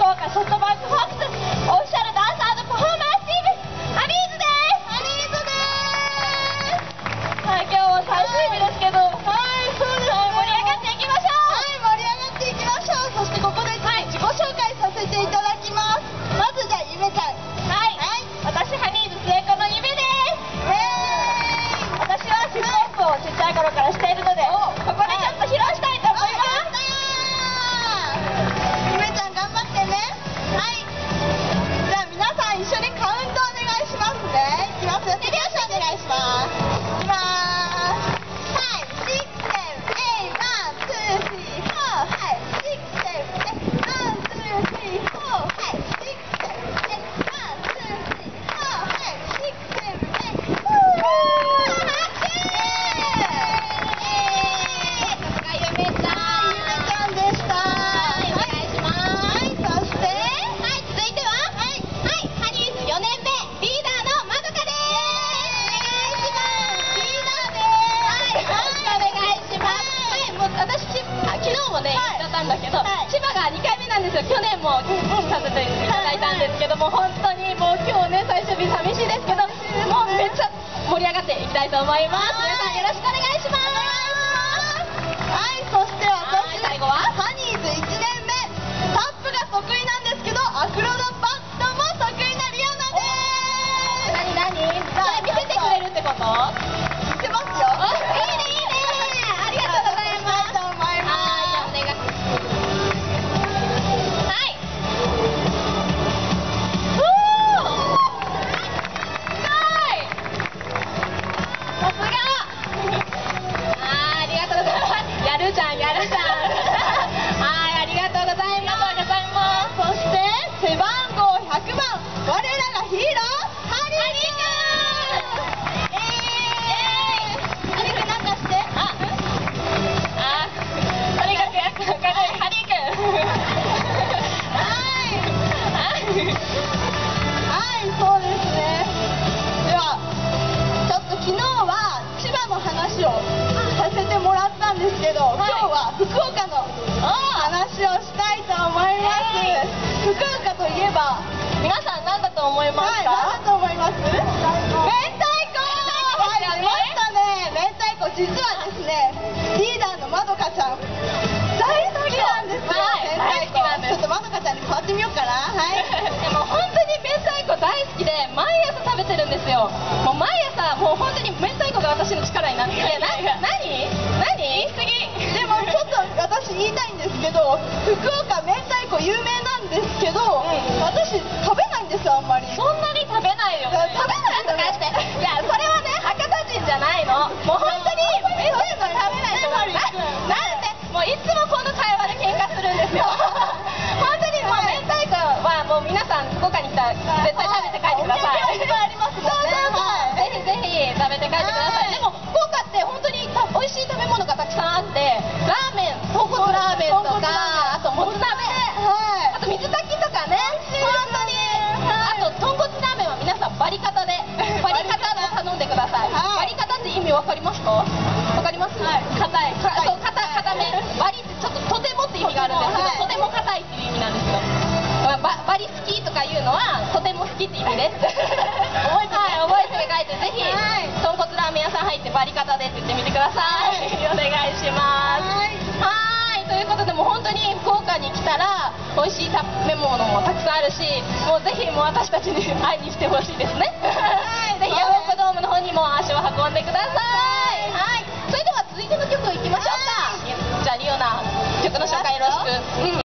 福岡ソフトバンクホークスオフィシャルダンサーズパフォーマンスチームハリーズですハリーズですはい今日は最終日ですけどはいそうです、ね、盛り上がっていきましょうはい盛り上がっていきましょうそしてここではい自己紹介させていただきます。まずじゃあゆめちゃんはい、はい、私ハニーズ末っ子の夢です。イエー私はヒップホップをちっちゃい頃からね、言っちゃったんだけど、千葉が2回目なんですよ。去年もさせていただいたんですけども、本当にもう今日ね、最終日寂しいですけど、もうめっちゃ盛り上がっていきたいと思います。皆さんよろしくお願いします。はい、そして私、最後は？ハニーズ1年目、タップが得意なんですけど、アクロのバットも得意なリアナです。何何？見せてくれるってこと？さもらったんですけど、はい。今日は福岡の話をしたいと思います、福岡といえば皆さん何だと思いますはい、か、何だと思います？明太子。はい、出ましたね明太子。実はですねリーダーのまどかちゃん。大好きなんですよ、はい。明太子ちょっとまどかちゃんに変わってみようかな。はい 福岡明太子有名なんですけど、ん。私食べないんですよあんまり。そんなに食べないよ、ね、きって意味です覚えてはい覚えて書いてぜひ、はい。豚骨ラーメン屋さん入ってバリカタでって言ってみてください、お願いします。はい。はい。ということでもう本当に福岡に来たら美味しい食べ物もたくさんあるしもうぜひもう私たちに 会いに来てほしいですね、はい。ぜひヤフオクドームの方